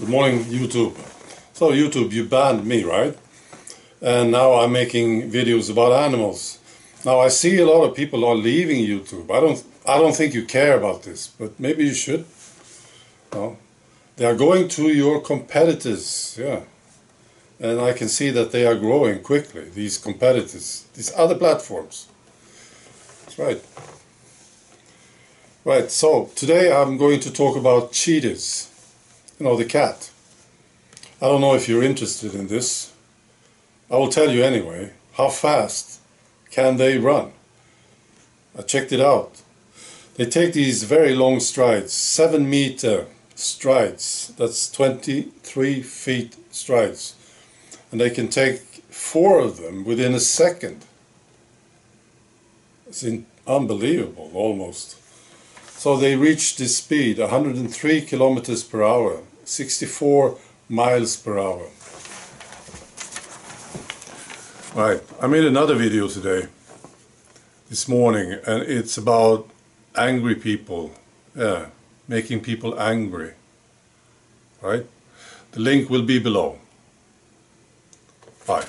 Good morning, YouTube. So, YouTube, you banned me, right? And now I'm making videos about animals. Now I see a lot of people are leaving YouTube. I don't, I don't think you care about this, but maybe you should. No, they are going to your competitors, yeah. And I can see that they are growing quickly. These competitors, these other platforms. That's right. Right. So today I'm going to talk about cheetahs you know, the cat. I don't know if you're interested in this. I will tell you anyway. How fast can they run? I checked it out. They take these very long strides, 7 meter strides. That's 23 feet strides. And they can take four of them within a second. It's unbelievable, almost. So they reach this speed, 103 kilometers per hour. 64 miles per hour. Right, I made another video today, this morning, and it's about angry people, yeah, making people angry, right? The link will be below. Bye.